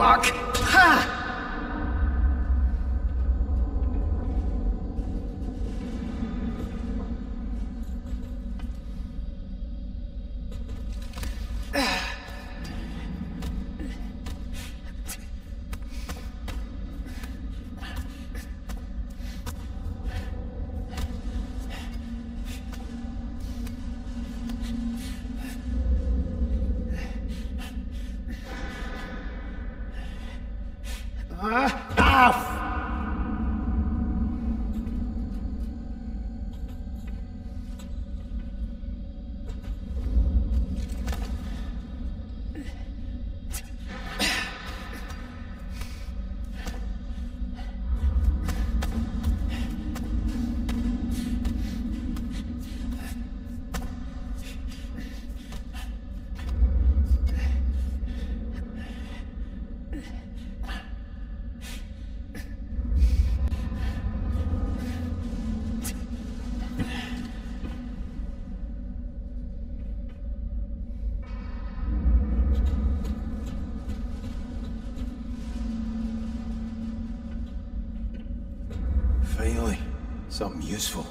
fuck! Ha! 啊啊 Finally, something useful.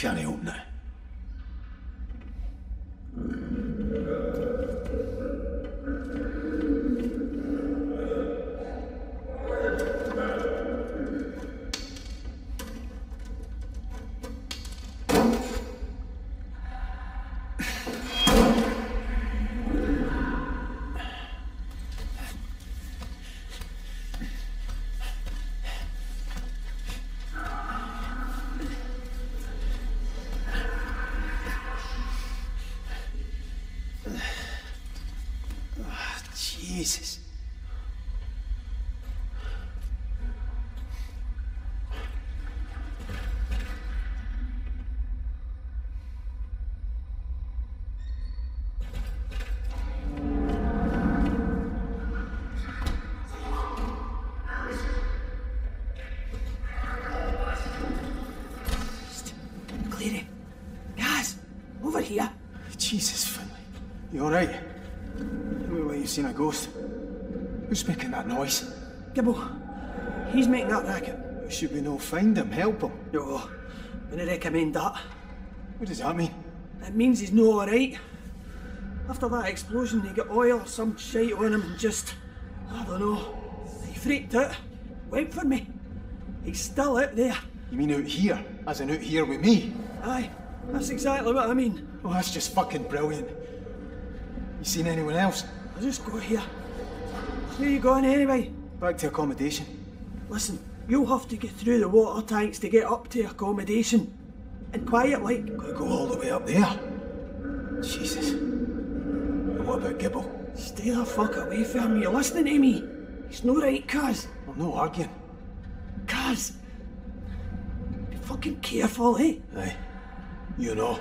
Can't open it. Jesus. You alright? You look like you've seen a ghost. Who's making that noise? Gibble, He's making that racket. Should we no find him, help him? No, wouldn't recommend that. What does that mean? It means he's no alright. After that explosion, he got oil or some shite on him and just. I don't know. He freaked out. Went for me. He's still out there. You mean out here? As in out here with me? Aye, that's exactly what I mean. Oh, that's just fucking brilliant. You seen anyone else? I'll just go here. Where you going anyway? Back to accommodation. Listen, you'll have to get through the water tanks to get up to accommodation. And quiet like. Gotta go all the way up there. Jesus. And what about Gibble? Stay the fuck away from me. You're listening to me? It's no right, cuz. I'm no arguing. Cuz. Be fucking careful, eh? Aye. You know.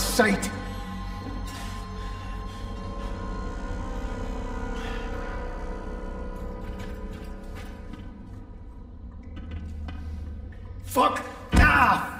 Side. Fuck! Ah!